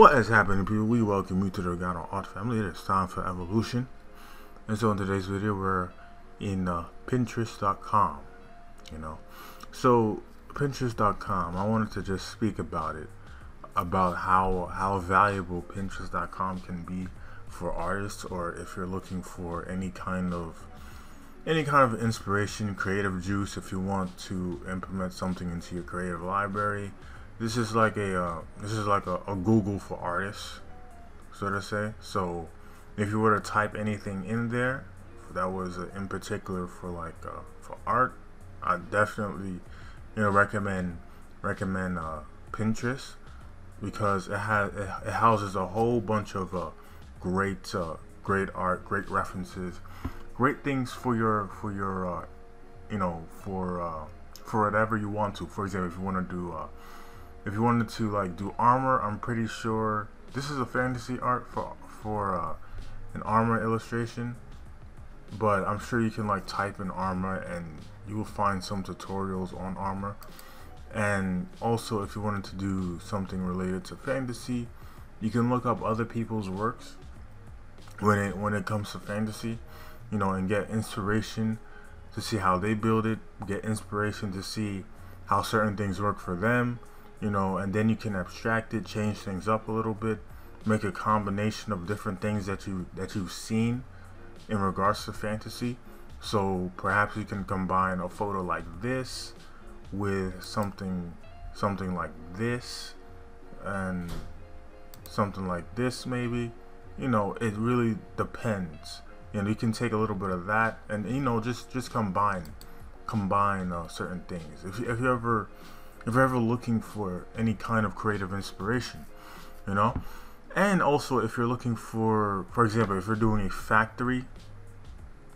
What is happening, people? We welcome you to the Ogono Art family. It is time for evolution. And so, in today's video, we're in uh, Pinterest.com. You know, so Pinterest.com. I wanted to just speak about it, about how how valuable Pinterest.com can be for artists, or if you're looking for any kind of any kind of inspiration, creative juice. If you want to implement something into your creative library this is like a uh, this is like a, a, Google for artists, so to say. So if you were to type anything in there that was uh, in particular for like uh, for art, I definitely you know recommend recommend uh, Pinterest because it has it, houses a whole bunch of uh, great uh, great art, great references, great things for your for your you know for for whatever you want to. For example, if you want to do if you wanted to like do armor, I'm pretty sure this is a fantasy art for for uh, an armor illustration. But I'm sure you can like type in armor and you will find some tutorials on armor. And also, if you wanted to do something related to fantasy, you can look up other people's works when it when it comes to fantasy, you know, and get inspiration to see how they build it, get inspiration to see how certain things work for them you know, and then you can abstract it, change things up a little bit, make a combination of different things that you that you've seen in regards to fantasy. So perhaps you can combine a photo like this with something something like this and something like this maybe. You know, it really depends. You know, you can take a little bit of that and you know just just combine combine uh, certain things. If you, if you ever if you're ever looking for any kind of creative inspiration, you know? And also if you're looking for, for example, if you're doing a factory,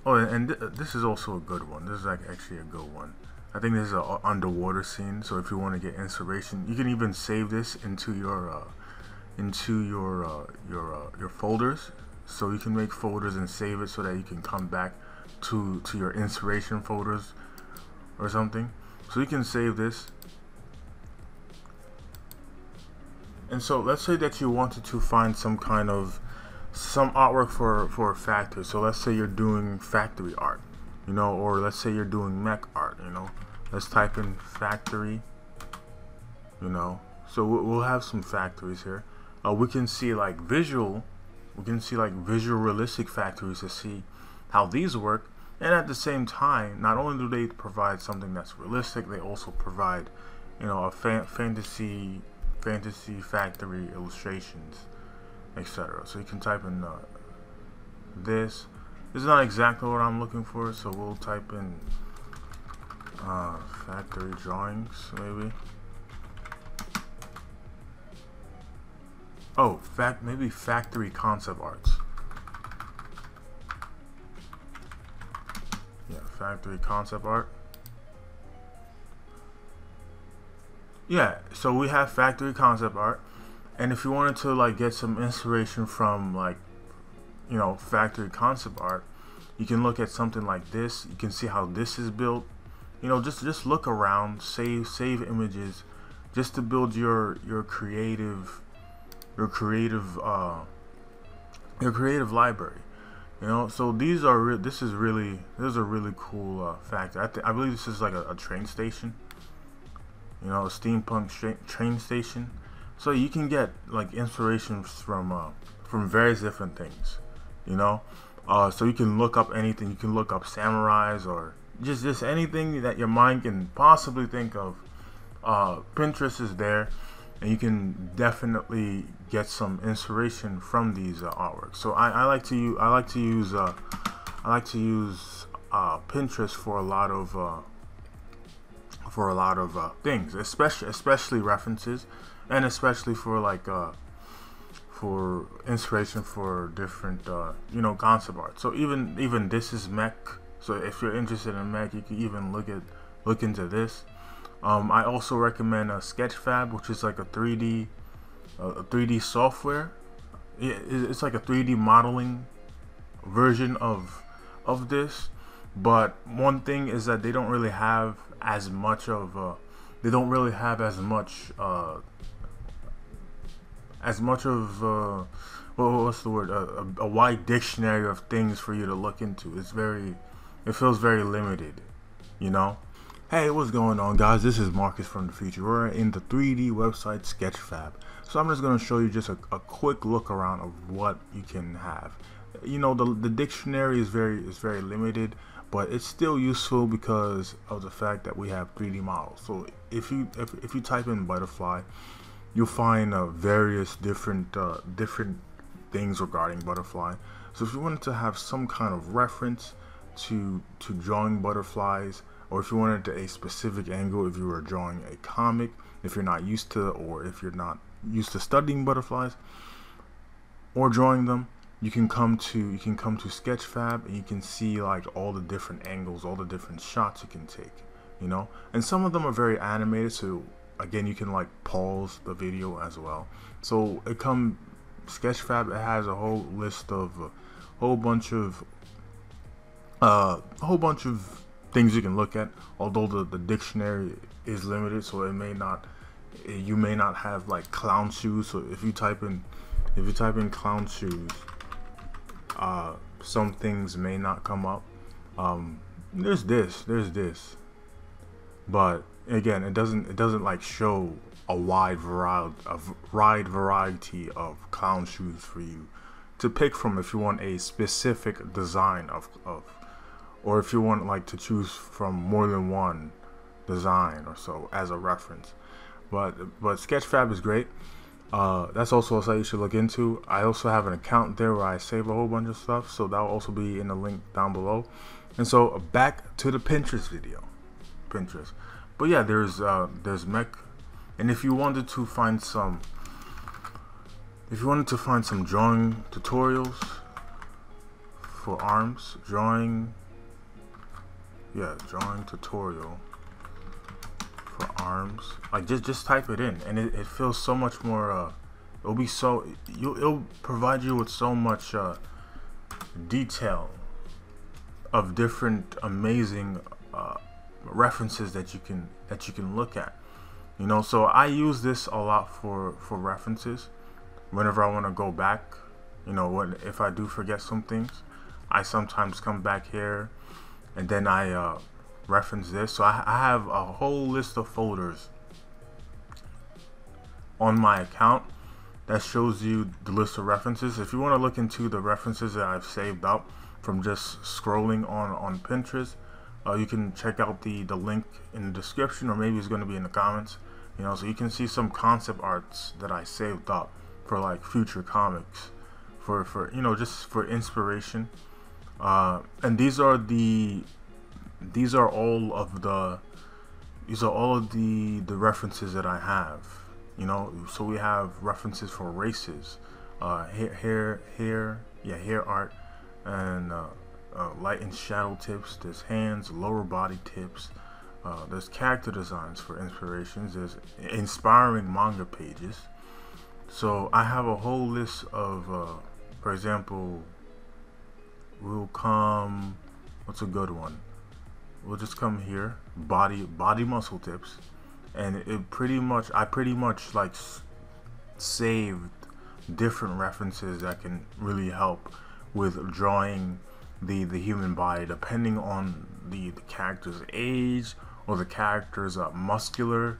oh, and th this is also a good one. This is like actually a good one. I think this is an underwater scene, so if you want to get inspiration, you can even save this into your, uh, into your, uh, your, uh, your folders. So you can make folders and save it so that you can come back to, to your inspiration folders or something. So you can save this And so let's say that you wanted to find some kind of some artwork for for a factory. So let's say you're doing factory art, you know, or let's say you're doing mech art, you know. Let's type in factory, you know. So we'll have some factories here. Uh, we can see like visual, we can see like visual realistic factories to see how these work. And at the same time, not only do they provide something that's realistic, they also provide, you know, a fa fantasy fantasy factory illustrations etc so you can type in uh, this. This is not exactly what I'm looking for so we'll type in uh, factory drawings maybe. Oh fact maybe factory concept arts. Yeah factory concept art Yeah, so we have factory concept art, and if you wanted to like get some inspiration from like, you know, factory concept art, you can look at something like this. You can see how this is built. You know, just just look around, save save images, just to build your your creative, your creative uh, your creative library. You know, so these are this is really this is a really cool uh, factor. I, I believe this is like a, a train station you know, a steampunk train station. So you can get like inspirations from uh, from various different things, you know. Uh, so you can look up anything. You can look up samurais or just just anything that your mind can possibly think of. Uh, Pinterest is there, and you can definitely get some inspiration from these uh, artworks. So I, I, like to use I like to use uh, I like to use uh, Pinterest for a lot of for a lot of uh, things, especially especially references, and especially for like uh, for inspiration for different uh, you know concept art. So even even this is mech. So if you're interested in mech, you can even look at look into this. Um, I also recommend a Sketchfab, which is like a 3D a 3D software. It's like a 3D modeling version of of this but one thing is that they don't really have as much of uh, they don't really have as much uh, as much of uh, what's the word? A, a, a wide dictionary of things for you to look into. It's very, it feels very limited, you know. Hey, what's going on, guys? This is Marcus from the future. We're in the 3D website Sketchfab. So I'm just going to show you just a, a quick look around of what you can have. You know, the the dictionary is very is very limited but it's still useful because of the fact that we have 3D models. So if you if, if you type in butterfly, you'll find uh, various different uh, different things regarding butterfly. So if you wanted to have some kind of reference to to drawing butterflies, or if you wanted a specific angle, if you were drawing a comic, if you're not used to, or if you're not used to studying butterflies or drawing them, you can come to you can come to Sketchfab and you can see like all the different angles, all the different shots you can take, you know. And some of them are very animated, so again you can like pause the video as well. So it come Sketchfab it has a whole list of a whole bunch of uh, a whole bunch of things you can look at. Although the the dictionary is limited, so it may not you may not have like clown shoes. So if you type in if you type in clown shoes uh, some things may not come up. Um, there's this, there's this, but again, it doesn't it doesn't like show a wide variety of wide variety of clown shoes for you to pick from if you want a specific design of, of or if you want like to choose from more than one design or so as a reference. But but sketchfab is great uh, that's also a site you should look into. I also have an account there where I save a whole bunch of stuff, so that will also be in the link down below. And so back to the Pinterest video, Pinterest. But yeah, there's uh, there's mech, and if you wanted to find some, if you wanted to find some drawing tutorials for arms, drawing, yeah, drawing tutorial for arms. Like just just type it in, and it, it feels so much more. Uh, it'll be so you it'll provide you with so much uh, detail of different amazing uh, references that you can that you can look at. You know, so I use this a lot for for references. Whenever I want to go back, you know, when if I do forget some things, I sometimes come back here, and then I uh, reference this. So I, I have a whole list of folders on my account that shows you the list of references. If you want to look into the references that I've saved up from just scrolling on, on Pinterest, uh, you can check out the, the link in the description or maybe it's going to be in the comments. You know, so you can see some concept arts that I saved up for like future comics for, for you know, just for inspiration. Uh, and these are the these are all of the these are all of the the references that I have you know? So we have references for races uh, hair hair hair yeah hair art and uh, uh, light and shadow tips. There's hands lower body tips. Uh, there's character designs for inspirations. There's inspiring manga pages. So I have a whole list of uh, for example will come. What's a good one we'll just come here body body muscle tips and it pretty much I pretty much like saved different references that can really help with drawing the the human body depending on the, the character's age or the character's uh, muscular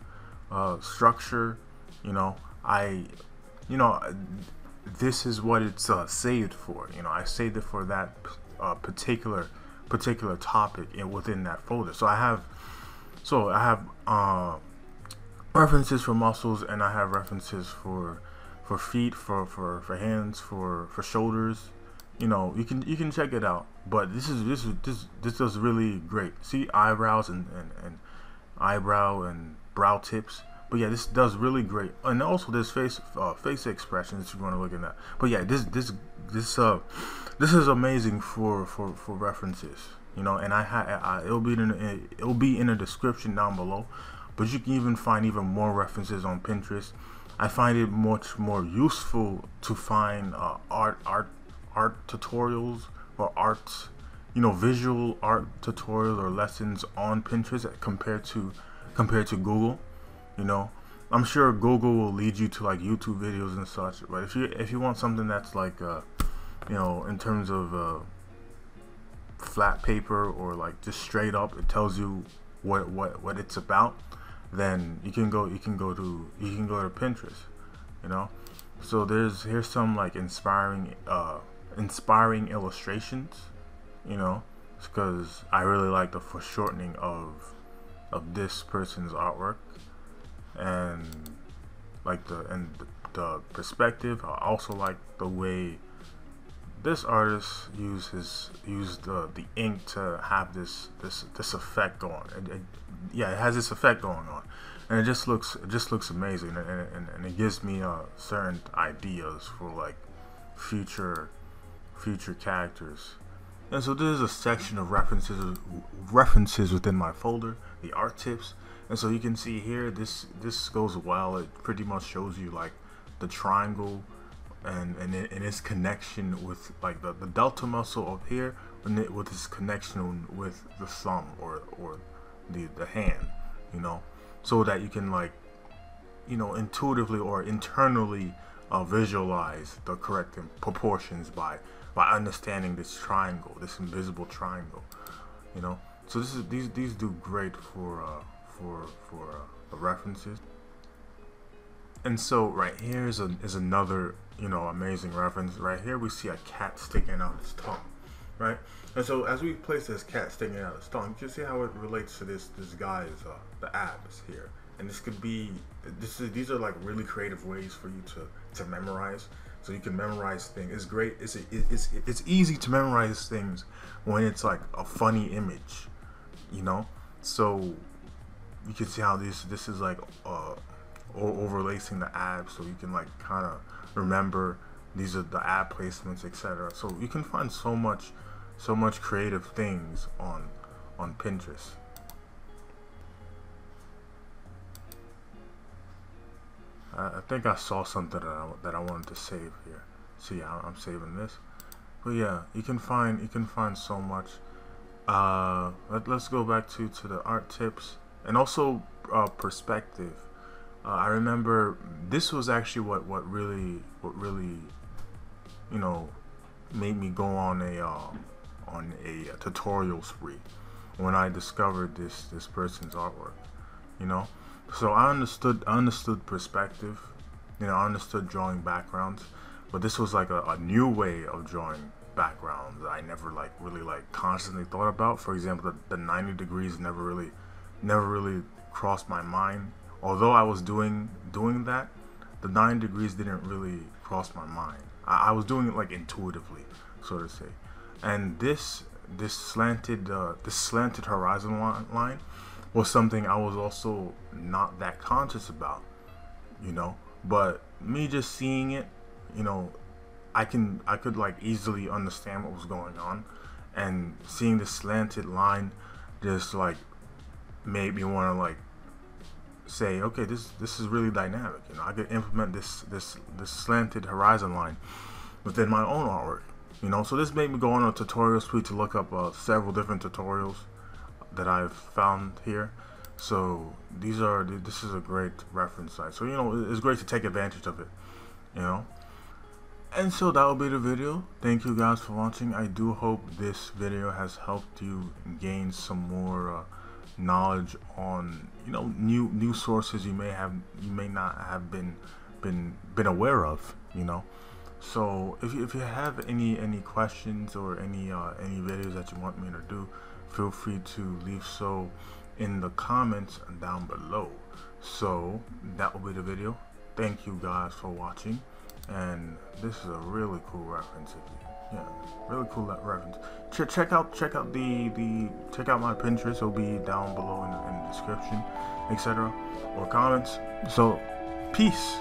uh, structure you know? I you know this is what it's uh, saved for you know? I saved it for that uh, particular particular topic in, within that folder. So I have, so I have uh, references for muscles, and I have references for for feet, for for for hands, for for shoulders. You know, you can you can check it out. But this is this is this this is really great. See eyebrows and and, and eyebrow and brow tips. But yeah, this does really great, and also this face uh, face expressions if you want to look at that. But yeah, this this this uh this is amazing for for for references you know and i ha it'll be in it'll be in the description down below but you can even find even more references on pinterest i find it much more useful to find uh, art art art tutorials or arts you know visual art tutorials or lessons on pinterest compared to compared to google you know I'm sure Google will lead you to like YouTube videos and such. But if you if you want something that's like uh, you know in terms of uh, flat paper or like just straight up, it tells you what what what it's about. Then you can go you can go to you can go to Pinterest. You know, so there's here's some like inspiring uh, inspiring illustrations. You know, because I really like the foreshortening of of this person's artwork and like the and the perspective. I also like the way this artist uses used the the ink to have this this this effect going. It, yeah, it has this effect going on, and it just looks it just looks amazing, and, and, and it gives me uh, certain ideas for like future future characters. And so this is a section of references references within my folder, the art tips. And so you can see here, this this goes well. It pretty much shows you like the triangle and and, and its connection with like the, the delta muscle up here and it, with its connection with the thumb or or the the hand, you know, so that you can like you know intuitively or internally uh, visualize the correct proportions by by understanding this triangle, this invisible triangle, you know. So this is these these do great for uh, for for uh, references. And so right here is a, is another you know amazing reference. Right here we see a cat sticking out its tongue, right? And so as we place this cat sticking out its tongue, you can see how it relates to this this guy's uh, the abs here. And this could be this is these are like really creative ways for you to to memorize so you can memorize things. It's great. It's it's it's easy to memorize things when it's like a funny image, you know. So you can see how this this is like uh, overlacing the abs, so you can like kind of remember these are the ad placements, etc. So you can find so much so much creative things on on Pinterest. I, think I saw something that I, that I wanted to save here. So yeah, I'm saving this. But yeah, you can find you can find so much. Uh, let, us go back to to the art tips and also uh, perspective. Uh, I remember this was actually what what really what really you know made me go on a uh, on a, a tutorial spree when I discovered this this person's artwork. You know, so I understood I understood perspective, you know, I understood drawing backgrounds, but this was like a, a new way of drawing backgrounds that I never like really like constantly thought about. For example, the, the 90 degrees never really never really crossed my mind. Although I was doing doing that, the 9 degrees didn't really cross my mind. I, I was doing it like intuitively, so to say. And this this slanted uh, this slanted horizon line was something I was also not that conscious about, you know. But me just seeing it, you know, I can I could like easily understand what was going on, and seeing the slanted line just like made me want to like say, okay, this this is really dynamic. You know, I could implement this this this slanted horizon line within my own artwork. You know, so this made me go on a tutorial suite to look up uh, several different tutorials that I've found here. So these are this is a great reference site. So you know it's great to take advantage of it. You know. And so that will be the video. Thank you guys for watching. I do hope this video has helped you gain some more uh, knowledge on you know new new sources you may have you may not have been been been aware of. You know. So if you, if you have any any questions or any uh, any videos that you want me to do, feel free to leave so in the comments down below. So that will be the video. Thank you guys for watching. And this is a really cool reference. Yeah, really cool that reference. Ch check out check out the the check out my Pinterest. It'll be down below in, in the description, etc. or comments. So peace.